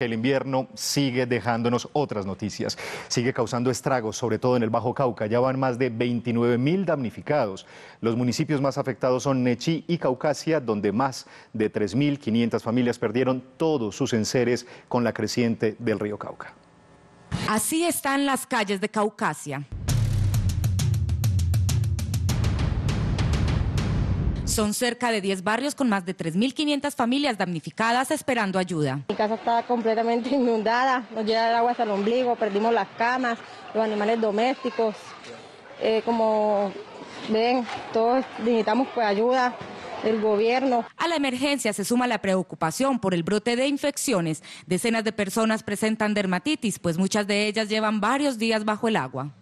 El invierno sigue dejándonos otras noticias, sigue causando estragos, sobre todo en el Bajo Cauca. Ya van más de 29 mil damnificados. Los municipios más afectados son Nechí y Caucasia, donde más de 3.500 familias perdieron todos sus enseres con la creciente del río Cauca. Así están las calles de Caucasia. Son cerca de 10 barrios con más de 3.500 familias damnificadas esperando ayuda. Mi casa está completamente inundada, nos llega el agua hasta el ombligo, perdimos las camas, los animales domésticos. Eh, como ven, todos necesitamos pues, ayuda del gobierno. A la emergencia se suma la preocupación por el brote de infecciones. Decenas de personas presentan dermatitis, pues muchas de ellas llevan varios días bajo el agua.